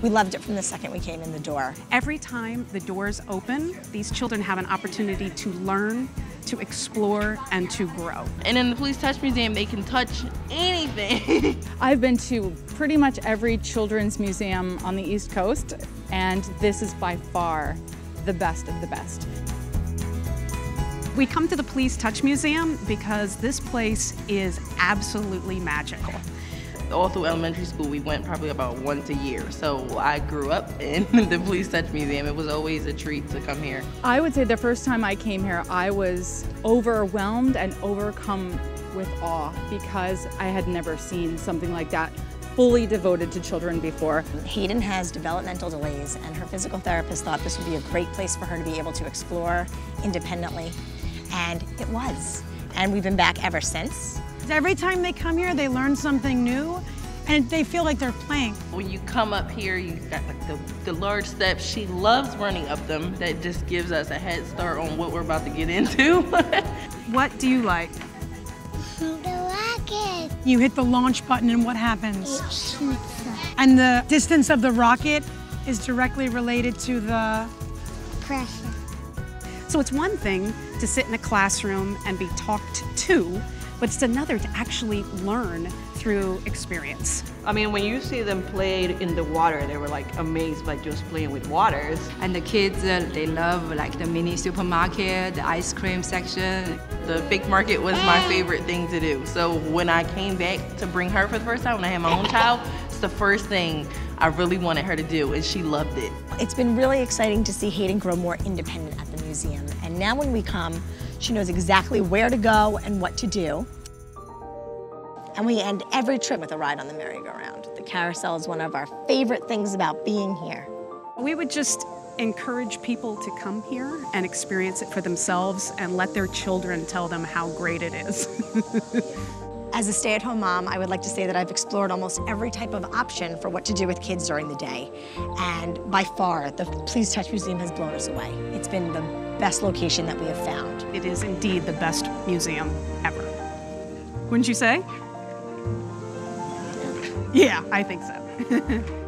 We loved it from the second we came in the door. Every time the doors open, these children have an opportunity to learn, to explore, and to grow. And in the Please Touch Museum, they can touch anything. I've been to pretty much every children's museum on the East Coast, and this is by far the best of the best. We come to the Please Touch Museum because this place is absolutely magical. All through elementary school, we went probably about once a year. So I grew up in the Please Touch Museum. It was always a treat to come here. I would say the first time I came here, I was overwhelmed and overcome with awe because I had never seen something like that fully devoted to children before. Hayden has developmental delays and her physical therapist thought this would be a great place for her to be able to explore independently. And it was. And we've been back ever since. Every time they come here, they learn something new and they feel like they're playing. When you come up here, you got like the, the large steps. She loves running up them. That just gives us a head start on what we're about to get into. what do you like? The rocket. You hit the launch button and what happens? It shoots up. And the distance of the rocket is directly related to the Pressure. So it's one thing to sit in a classroom and be talked to, but it's another to actually learn through experience. I mean, when you see them play in the water, they were like amazed by just playing with waters. And the kids, uh, they love like the mini supermarket, the ice cream section. The big market was my favorite thing to do. So when I came back to bring her for the first time, when I had my own child, it's the first thing I really wanted her to do, and she loved it. It's been really exciting to see Hayden grow more independent at the museum. And now when we come, she knows exactly where to go and what to do. And we end every trip with a ride on the merry-go-round. The carousel is one of our favorite things about being here. We would just encourage people to come here and experience it for themselves and let their children tell them how great it is. As a stay-at-home mom, I would like to say that I've explored almost every type of option for what to do with kids during the day. And by far, the Please Touch Museum has blown us away. It's been the best location that we have found. It is indeed the best museum ever. Wouldn't you say? Yeah, I think so.